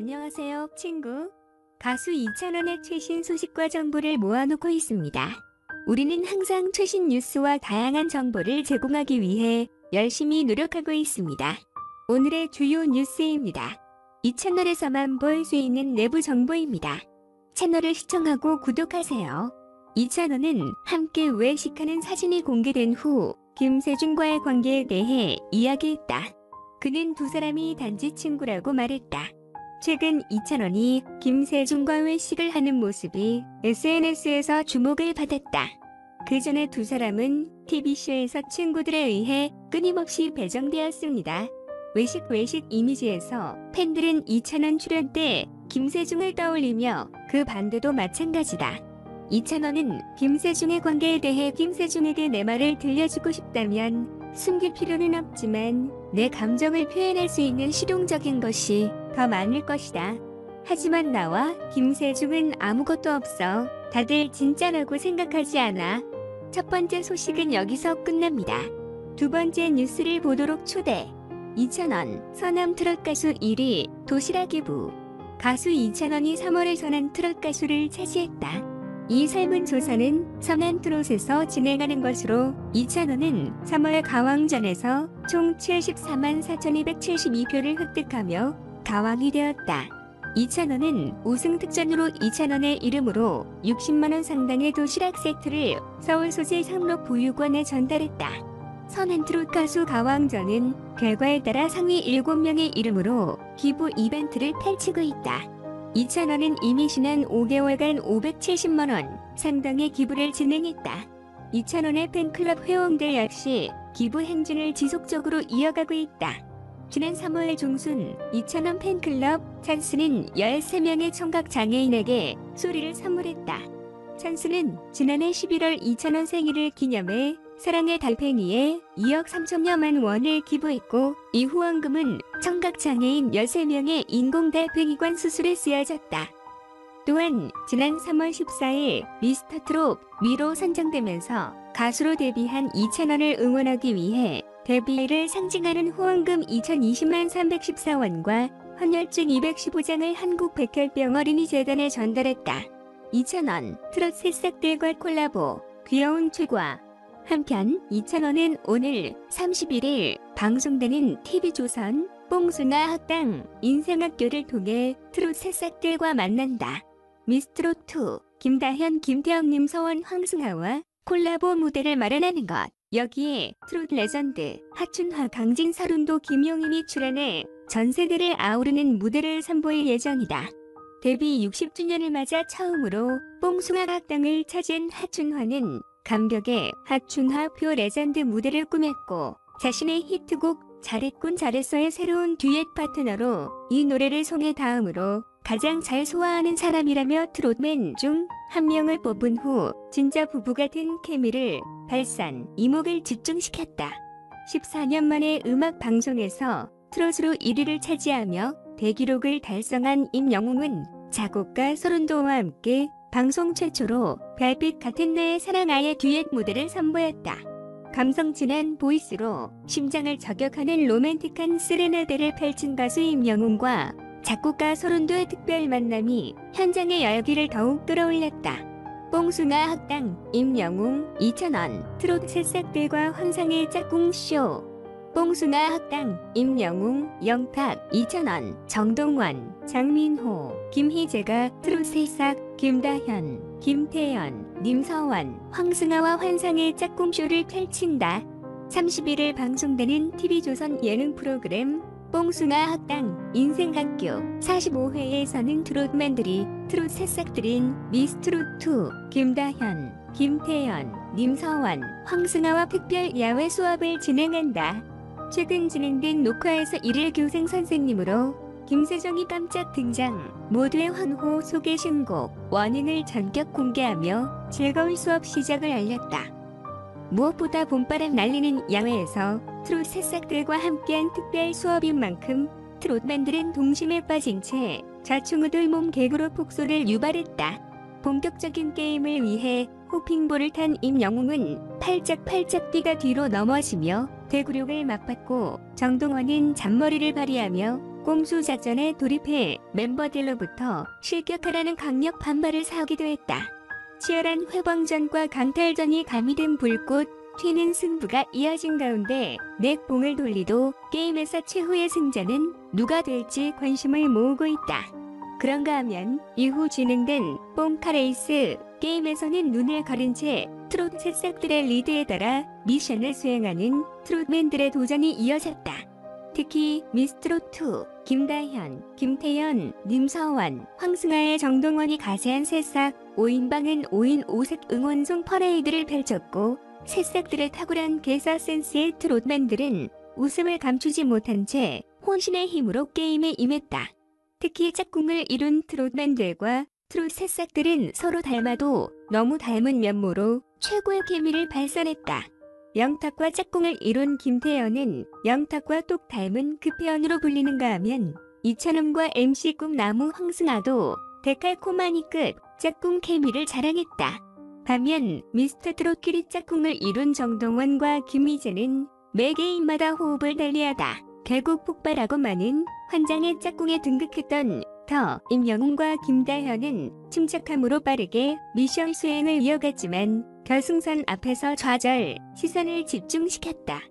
안녕하세요, 친구. 가수 이찬원의 최신 소식과 정보를 모아놓고 있습니다. 우리는 항상 최신 뉴스와 다양한 정보를 제공하기 위해 열심히 노력하고 있습니다. 오늘의 주요 뉴스입니다. 이 채널에서만 볼 수 있는 내부 정보입니다. 채널을 시청하고 구독하세요. 이찬원은 함께 외식하는 사진이 공개된 후 김세준과의 관계에 대해 이야기했다. 그는 두 사람이 단지 친구라고 말했다. 최근 이찬원이 김세준과 외식을 하는 모습이 SNS에서 주목을 받았다. 그 전에 두 사람은 TV쇼에서 친구들에 의해 끊임없이 배정되었습니다. 외식 외식 이미지에서 팬들은 이찬원 출연 때 김세중을 떠올리며 그 반대도 마찬가지다. 이찬원은 김세중의 관계에 대해 김세중에게 내 말을 들려주고 싶다면 숨길 필요는 없지만 내 감정을 표현할 수 있는 실용적인 것이 더 많을 것이다. 하지만 나와 김세중은 아무것도 없어. 다들 진짜라고 생각하지 않아. 첫 번째 소식은 여기서 끝납니다. 두 번째 뉴스를 보도록 초대. 이찬원, 서남 트롯 가수 1위, 도시락 기부. 가수 이찬원이 3월에 선한 트롯 가수를 차지했다. 이 설문조사는 선한 트롯에서 진행하는 것으로 이찬원은 3월 가왕전에서 총 74만 4,272표를 획득하며 가왕이 되었다. 이찬원은 우승 특전으로 이찬원의 이름으로 60만원 상당의 도시락 세트를 서울 소재 상록 보육원에 전달했다. 선한 트롯 가수 가왕전은 결과에 따라 상위 7명의 이름으로 기부 이벤트를 펼치고 있다. 이찬원은 이미 지난 5개월간 570만원 상당의 기부를 진행했다. 이찬원의 팬클럽 회원들 역시 기부 행진을 지속적으로 이어가고 있다. 지난 3월 중순 이찬원 팬클럽 찬스는 13명의 청각 장애인에게 소리를 선물했다. 찬스는 지난해 11월 이찬원 생일을 기념해 사랑의 달팽이에 2억 3천여만 원을 기부했고 이 후원금은 청각장애인 13명의 인공달팽이관 수술에 쓰여졌다. 또한 지난 3월 14일 미스터트롯 위로 선정되면서 가수로 데뷔한 이찬원을 응원하기 위해 데뷔를 상징하는 후원금 2020만 314원과 헌혈증 215장을 한국백혈병 어린이재단에 전달했다. 이찬원 트롯 새싹들과 콜라보 귀여움 초과 한편 이찬원은 오늘 31일 방송되는 TV조선 뽕숭아 학당 인생학교를 통해 트롯 새싹들과 만난다. 미스트롯2 김다현 김태연 임서원 황승아와 콜라보 무대를 마련하는 것. 여기에 트롯 레전드 하춘화 강진 설운도 김용임이 출연해 전 세대를 아우르는 무대를 선보일 예정이다. 데뷔 60주년을 맞아 처음으로 뽕숭아 학당을 차지한 하춘화는 감격의 하춘화표 레전드 무대를 꾸몄고 자신의 히트곡 잘했군 잘했어의 새로운 듀엣 파트너로 이 노래를 송해 다음으로 가장 잘 소화하는 사람이라며 트롯맨 중 한 명을 뽑은 후 진짜 부부 같은 케미를 발산, 이목을 집중시켰다. 14년 만에 음악 방송에서 트롯으로 1위를 차지하며 대기록을 달성한 임영웅은 작곡가 설운도와 함께 방송 최초로 별빛 같은 나의 사랑아의 듀엣 무대를 선보였다. 감성 진한 보이스로 심장을 저격하는 로맨틱한 세레나데를 펼친 가수 임영웅과 작곡가 설운도의 특별 만남이 현장의 열기를 더욱 끌어올렸다. 뽕숭아 학당, 임영웅, 이찬원, 트롯 새싹들과 환상의 짝꿍쇼 뽕숭아 학당, 임영웅, 영탁, 이찬원, 정동원, 장민호, 김희재가 트롯 새싹, 김다현, 김태연, 임서원, 황승아와 환상의 짝꿍쇼를 펼친다. 31일 방송되는 TV조선 예능 프로그램 뽕숭아 학당 인생학교 45회에서는 트롯맨들이 트롯 새싹들인 미스트롯2 김다현, 김태연, 님서원, 황승아와 특별 야외 수업을 진행한다. 최근 진행된 녹화에서 일일 교생 선생님으로 김세정이 깜짝 등장, 모두의 환호 소개 신곡, 원인을 전격 공개하며 즐거운 수업 시작을 알렸다. 무엇보다 봄바람 날리는 야외에서 트롯 새싹들과 함께한 특별 수업인 만큼 트롯맨들은 동심에 빠진 채 좌충우돌 몸 개그로 폭소를 유발했다. 본격적인 게임을 위해 호핑볼을 탄 임영웅은 팔짝팔짝 뛰가 뒤로 넘어지며 대구력을 맞받고 정동원은 잔머리를 발휘하며 꼼수 작전에 돌입해 멤버들로부터 실격하라는 강력 반발을 사오기도 했다. 치열한 훼방전과 강탈전이 가미된 불꽃 튀는 승부가 이어진 가운데 넥봉을 돌리도 게임에서 최후의 승자는 누가 될지 관심을 모으고 있다. 그런가 하면 이후 진행된 뽕카레이스 게임에서는 눈을 가린 채 트롯 새싹들의 리드에 따라 미션을 수행하는 트롯맨들의 도전이 이어졌다. 특히 미스트롯2, 김다현, 김태연, 임서원, 황승아에 정동원이 가세한 새싹 5인방은 5인 5색 응원송 퍼레이드를 펼쳤고 새싹들의 탁월한 개사 센스의 트롯맨들은 웃음을 감추지 못한 채 혼신의 힘으로 게임에 임했다. 특히 짝꿍을 이룬 트롯맨들과 트롯 새싹들은 서로 닮아도 너무 닮은 면모로 최고의 케미를 발산했다. 영탁과 짝꿍을 이룬 김태연은 영탁과 똑 닮은 그 표현으로 불리는가 하면 이찬원과 MC 꿈나무 황승아도 데칼코마니 끝 짝꿍 케미를 자랑했다. 반면 미스터 트롯끼리 짝꿍을 이룬 정동원과 김희재는 매 게임마다 호흡을 달리하다 결국 폭발하고 마는 환장의 짝꿍에 등극했던 더 임영웅과 김다현은 침착함으로 빠르게 미션 수행을 이어갔지만 결승선 앞에서 좌절 시선을 집중시켰다.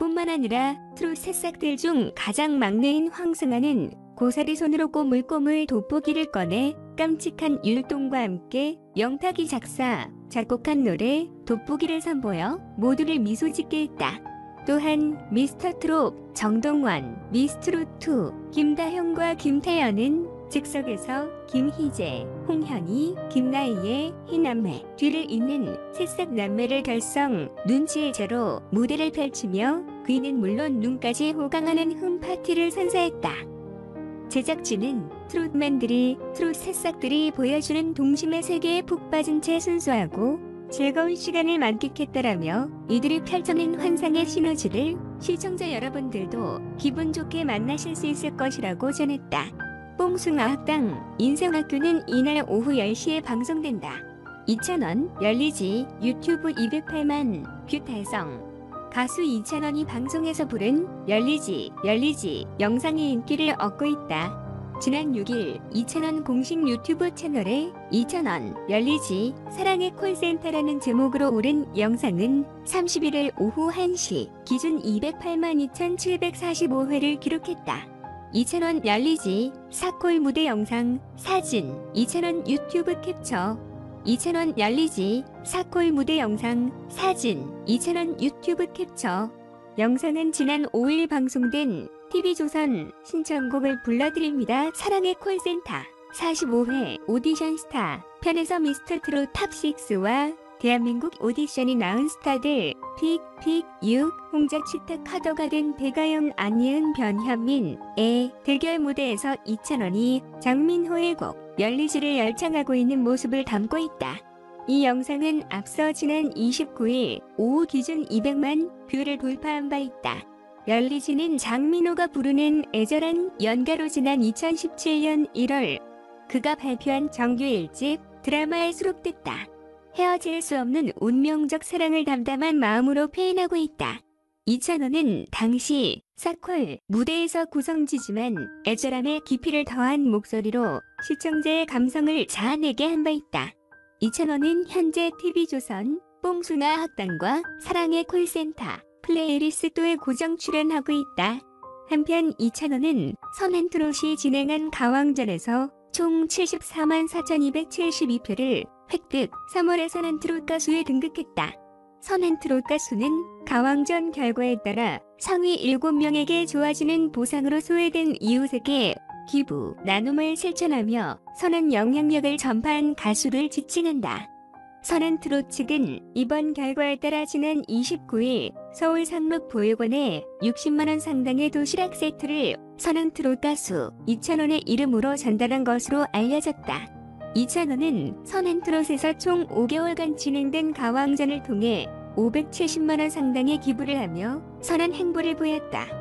뿐만 아니라 트롯 새싹들 중 가장 막내인 황승아는 고사리 손으로 꼬물꼬물 돋보기를 꺼내 깜찍한 율동과 함께 영탁이 작사, 작곡한 노래 돋보기를 선보여 모두를 미소 짓게 했다. 또한 미스터 트롯, 정동원, 미스트롯2, 김다현과 김태연은 즉석에서 김희재, 홍현희, 김나희의 희남매 뒤를 잇는 새싹 남매를 결성 눈치의 제로 무대를 펼치며 그이는 물론 눈까지 호강하는 흠 파티를 선사했다. 제작진은 트롯맨들이 트롯 새싹들이 보여주는 동심의 세계에 푹 빠진 채 순수하고 즐거운 시간을 만끽했다라며 이들이 펼쳐낸 환상의 시너지를 시청자 여러분들도 기분 좋게 만나실 수 있을 것이라고 전했다. 뽕숭아 학당 인생학교는 이날 오후 10시에 방송된다. 이찬원 연리지 유튜브 208만 뷰 달성 가수 이찬원이 방송에서 부른 연리지 연리지 영상의 인기를 얻고 있다. 지난 6일 이찬원 공식 유튜브 채널에 이찬원 연리지 사랑의 콜센터라는 제목으로 오른 영상은 31일 오후 1시 기준 208만 2745회를 기록했다. 이찬원 열리지 사콜 무대 영상 사진. 이찬원 유튜브 캡처. 이찬원 열리지 사콜 무대 영상 사진. 이찬원 유튜브 캡처. 영상은 지난 5일 방송된 TV조선 신청곡을 불러드립니다. 사랑의 콜센터. 45회 오디션 스타. 편에서 미스터 트롯 탑6와 대한민국 오디션이 나은 스타들 픽, 픽, 6, 홍작 치탁 카더가 된 배가영, 안예은, 변현민 의 대결 무대에서 이찬원이 장민호의 곡 열리지를 열창하고 있는 모습을 담고 있다. 이 영상은 앞서 지난 29일 오후 기준 200만 뷰를 돌파한 바 있다. 연리지는 장민호가 부르는 애절한 연가로 지난 2017년 1월 그가 발표한 정규 1집 드라마에 수록됐다. 헤어질 수 없는 운명적 사랑을 담담한 마음으로 표현하고 있다. 이찬원은 당시 사콜 무대에서 구성지지만 애절함의 깊이를 더한 목소리로 시청자의 감성을 자아내게 한 바 있다. 이찬원은 현재 TV조선 뽕숭아 학당과 사랑의 콜센터 플레이리스트에 고정 출연하고 있다. 한편 이찬원은 선한트롯이 진행한 가왕전에서 총 74만 4,272표를 획득 3월의 선한트롯 가수에 등극했다. 선한트롯 가수는 가왕전 결과에 따라 상위 7명에게 주어지는 보상으로 소외된 이웃에게 기부, 나눔을 실천하며 선한 영향력을 전파한 가수를 지칭한다. 선앤트롯 측은 이번 결과에 따라 지난 29일 서울 상록보육원에 60만원 상당의 도시락 세트를 선앤트롯 가수 이찬원의 이름으로 전달한 것으로 알려졌다. 이찬원은 선앤트롯에서 총 5개월간 진행된 가왕전을 통해 570만원 상당의 기부를 하며 선한 행보를 보였다.